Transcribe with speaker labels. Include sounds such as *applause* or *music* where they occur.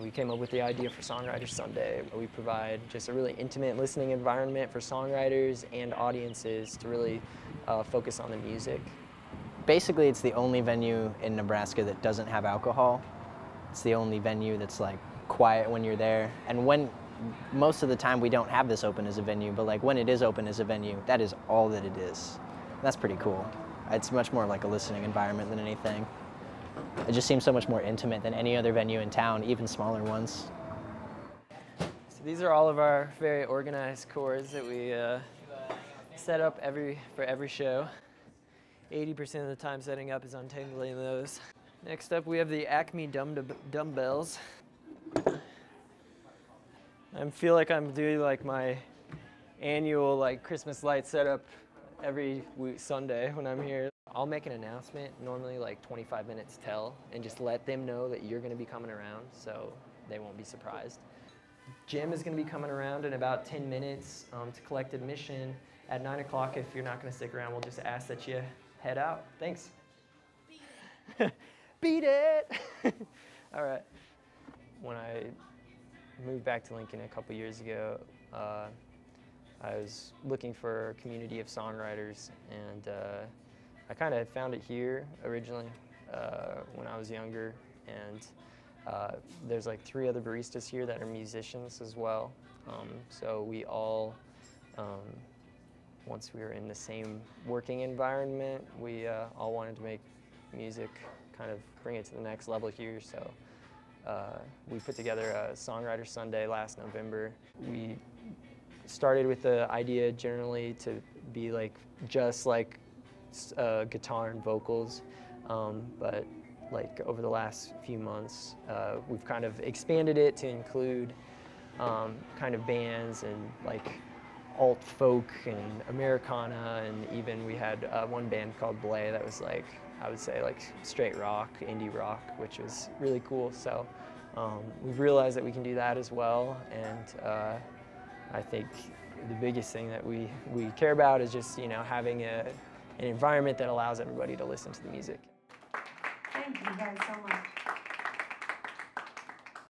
Speaker 1: We came up with the idea for Songwriters Sunday. We provide just a really intimate listening environment for songwriters and audiences to really uh, focus on the music.
Speaker 2: Basically, it's the only venue in Nebraska that doesn't have alcohol. It's the only venue that's like quiet when you're there. And when most of the time we don't have this open as a venue, but like when it is open as a venue, that is all that it is. That's pretty cool. It's much more like a listening environment than anything. It just seems so much more intimate than any other venue in town, even smaller ones.
Speaker 1: So these are all of our very organized cords that we uh, set up every for every show. 80% of the time setting up is untangling those. Next up we have the Acme dumb dumbbells. I feel like I'm doing like my annual like Christmas light setup every week, Sunday when I'm here. I'll make an announcement, normally like 25 minutes tell, and just let them know that you're gonna be coming around so they won't be surprised. Jim is gonna be coming around in about 10 minutes um, to collect admission. At nine o'clock, if you're not gonna stick around, we'll just ask that you head out. Thanks. *laughs* Beat it. Beat it. *laughs* All right. When I moved back to Lincoln a couple years ago, uh, I was looking for a community of songwriters and uh, I kind of found it here originally uh, when I was younger, and uh, there's like three other baristas here that are musicians as well. Um, so we all, um, once we were in the same working environment, we uh, all wanted to make music, kind of bring it to the next level here. So uh, we put together a Songwriter Sunday last November. We started with the idea generally to be like just like uh, guitar and vocals, um, but like over the last few months, uh, we've kind of expanded it to include um, kind of bands and like alt folk and Americana, and even we had uh, one band called blét that was like I would say like straight rock, indie rock, which was really cool. So um, we've realized that we can do that as well, and uh, I think the biggest thing that we we care about is just you know having a an environment that allows everybody to listen to the music.
Speaker 3: Thank you guys so much.